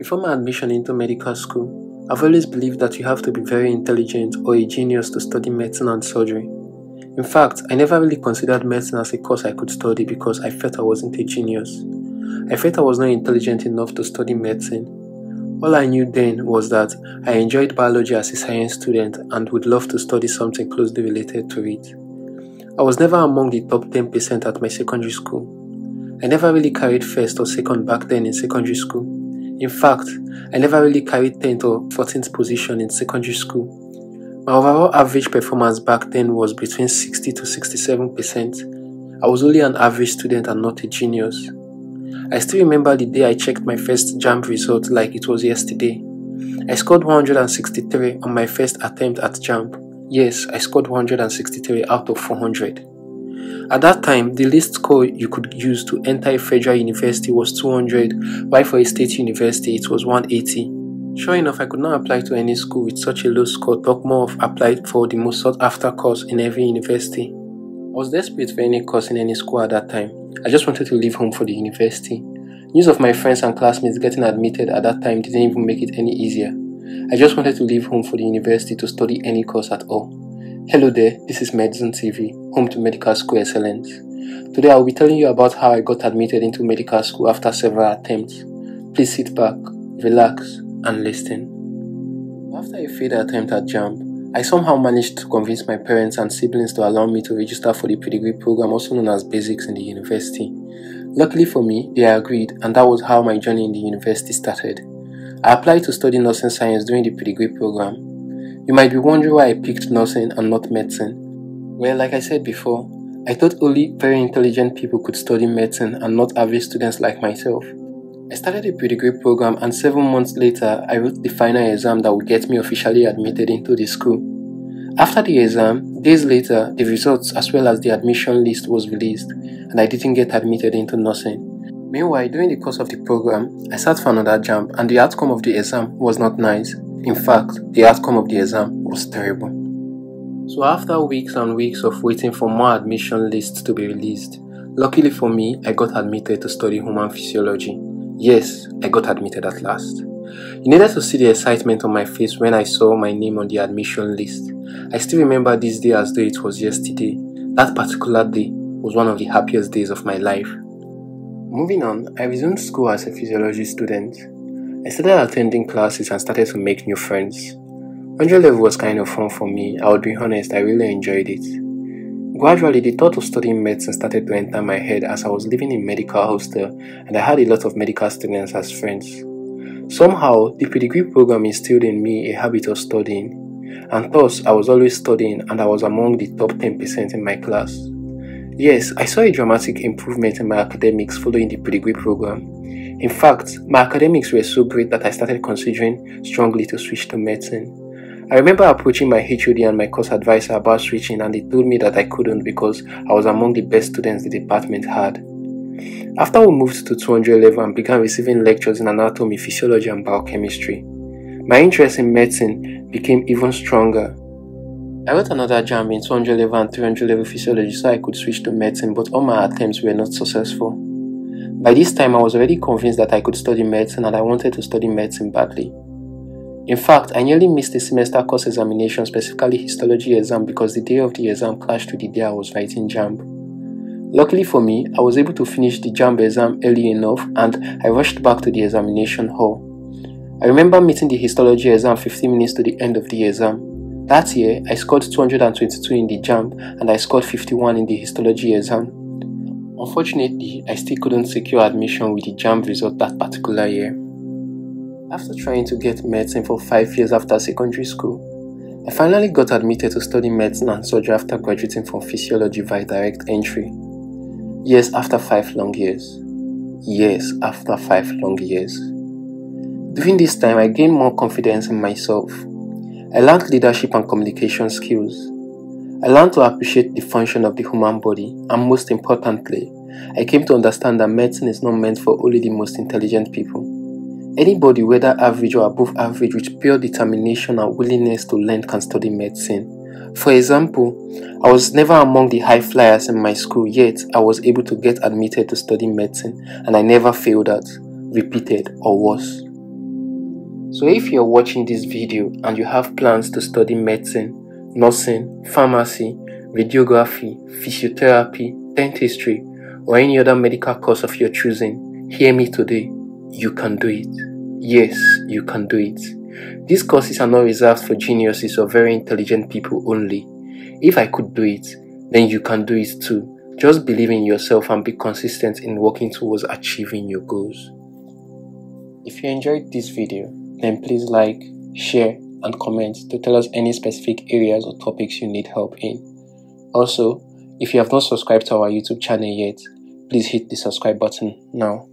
Before my admission into medical school, I've always believed that you have to be very intelligent or a genius to study medicine and surgery. In fact, I never really considered medicine as a course I could study because I felt I wasn't a genius. I felt I was not intelligent enough to study medicine. All I knew then was that I enjoyed biology as a science student and would love to study something closely related to it. I was never among the top 10% at my secondary school. I never really carried first or second back then in secondary school. In fact, I never really carried 10th or 14th position in secondary school. My overall average performance back then was between 60 to 67%. I was only an average student and not a genius. I still remember the day I checked my first JAMB result like it was yesterday. I scored 163 on my first attempt at JAMB. Yes, I scored 163 out of 400. At that time, the least score you could use to enter a federal university was 200, while for a state university it was 180. Sure enough, I could not apply to any school with such a low score, talk more of applied for the most sought after course in every university. I was desperate for any course in any school at that time. I just wanted to leave home for the university. News of my friends and classmates getting admitted at that time didn't even make it any easier. I just wanted to leave home for the university to study any course at all. Hello there, this is Medzone TV, home to medical school excellence. Today I will be telling you about how I got admitted into medical school after several attempts. Please sit back, relax, and listen. After a failed attempt at JAMB, I somehow managed to convince my parents and siblings to allow me to register for the pre-degree program also known as Basics in the university. Luckily for me, they agreed and that was how my journey in the university started. I applied to study nursing science during the pre-degree program. You might be wondering why I picked nursing and not medicine. Well, like I said before, I thought only very intelligent people could study medicine and not average students like myself. I started the pre-degree program and seven months later, I wrote the final exam that would get me officially admitted into the school. After the exam, days later, the results as well as the admission list was released and I didn't get admitted into nursing. Meanwhile, during the course of the program, I sat for another JAMB and the outcome of the exam was not nice. In fact, the outcome of the exam was terrible. So after weeks and weeks of waiting for more admission lists to be released, luckily for me, I got admitted to study human physiology. Yes, I got admitted at last. You needed to see the excitement on my face when I saw my name on the admission list. I still remember this day as though it was yesterday. That particular day was one of the happiest days of my life. Moving on, I resumed school as a physiology student. I started attending classes and started to make new friends. 100 level was kind of fun for me, I would be honest, I really enjoyed it. Gradually, the thought of studying medicine started to enter my head as I was living in medical hostel and I had a lot of medical students as friends. Somehow, the pre-degree program instilled in me a habit of studying, and thus I was always studying and I was among the top 10% in my class. Yes, I saw a dramatic improvement in my academics following the pre-degree program. In fact, my academics were so great that I started considering strongly to switch to medicine. I remember approaching my HOD and my course advisor about switching and they told me that I couldn't because I was among the best students the department had. After we moved to 211 and began receiving lectures in anatomy, physiology and biochemistry, my interest in medicine became even stronger I wrote another JAMB in 200 level and 300 level physiology so I could switch to medicine, but all my attempts were not successful. By this time, I was already convinced that I could study medicine and I wanted to study medicine badly. In fact, I nearly missed the semester course examination, specifically histology exam, because the day of the exam clashed with the day I was writing JAMB. Luckily for me, I was able to finish the JAMB exam early enough and I rushed back to the examination hall. I remember meeting the histology exam 15 minutes to the end of the exam. That year, I scored 222 in the JAMB and I scored 51 in the histology exam. Unfortunately, I still couldn't secure admission with the JAMB result that particular year. After trying to get medicine for 5 years after secondary school, I finally got admitted to study medicine and surgery after graduating from physiology via direct entry. Years after 5 long years. Years after 5 long years. During this time, I gained more confidence in myself I learned leadership and communication skills. I learned to appreciate the function of the human body, and most importantly, I came to understand that medicine is not meant for only the most intelligent people. Anybody, whether average or above average, with pure determination and willingness to learn can study medicine. For example, I was never among the high flyers in my school, yet I was able to get admitted to study medicine, and I never failed at, repeated, or worse. So if you're watching this video and you have plans to study medicine, nursing, pharmacy, radiography, physiotherapy, dentistry, or any other medical course of your choosing, hear me today. You can do it. Yes, you can do it. These courses are not reserved for geniuses or very intelligent people only. If I could do it, then you can do it too. Just believe in yourself and be consistent in working towards achieving your goals. If you enjoyed this video, then please like, share, and comment to tell us any specific areas or topics you need help in. Also, if you have not subscribed to our YouTube channel yet, please hit the subscribe button now.